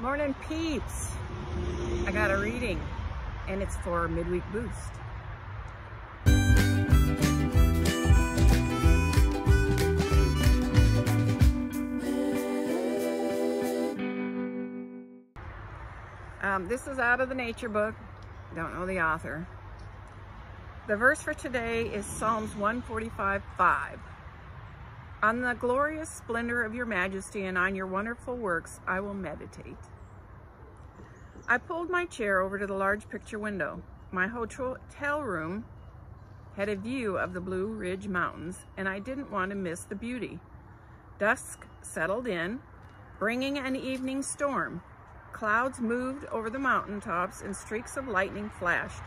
Morning peeps. I got a reading and it's for Midweek Boost. Um, this is out of the nature book. Don't know the author. The verse for today is Psalms 145, 5. On the glorious splendor of your majesty and on your wonderful works, I will meditate. I pulled my chair over to the large picture window. My hotel room had a view of the Blue Ridge Mountains, and I didn't want to miss the beauty. Dusk settled in, bringing an evening storm. Clouds moved over the mountaintops and streaks of lightning flashed.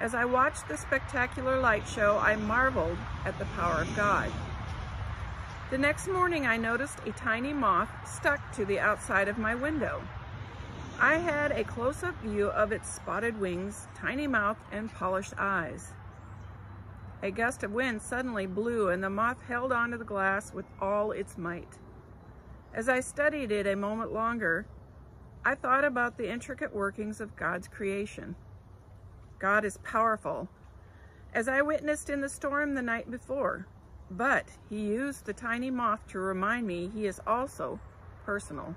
As I watched the spectacular light show, I marveled at the power of God. The next morning I noticed a tiny moth stuck to the outside of my window. I had a close-up view of its spotted wings, tiny mouth, and polished eyes. A gust of wind suddenly blew and the moth held onto the glass with all its might. As I studied it a moment longer, I thought about the intricate workings of God's creation. God is powerful, as I witnessed in the storm the night before. But he used the tiny moth to remind me he is also personal.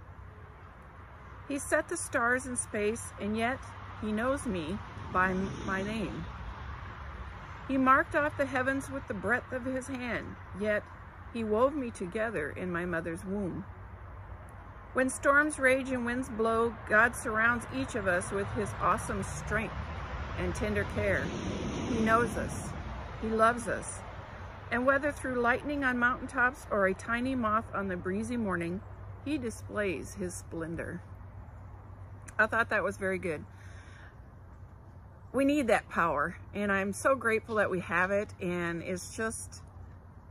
He set the stars in space, and yet he knows me by my name. He marked off the heavens with the breadth of his hand, yet he wove me together in my mother's womb. When storms rage and winds blow, God surrounds each of us with his awesome strength and tender care. He knows us. He loves us. And whether through lightning on mountaintops or a tiny moth on the breezy morning, he displays his splendor. I thought that was very good. We need that power, and I'm so grateful that we have it, and it's just,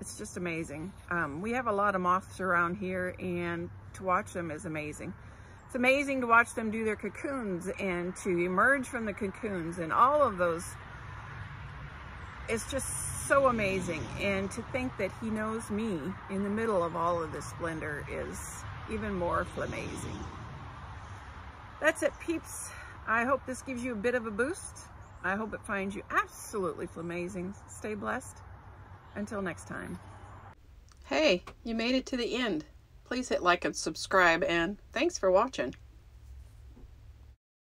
it's just amazing. Um, we have a lot of moths around here, and to watch them is amazing. It's amazing to watch them do their cocoons and to emerge from the cocoons and all of those. It's just so amazing. And to think that he knows me in the middle of all of this splendor is even more flamazing. That's it, peeps. I hope this gives you a bit of a boost. I hope it finds you absolutely flamazing. Stay blessed. Until next time. Hey, you made it to the end. Please hit like and subscribe, and thanks for watching.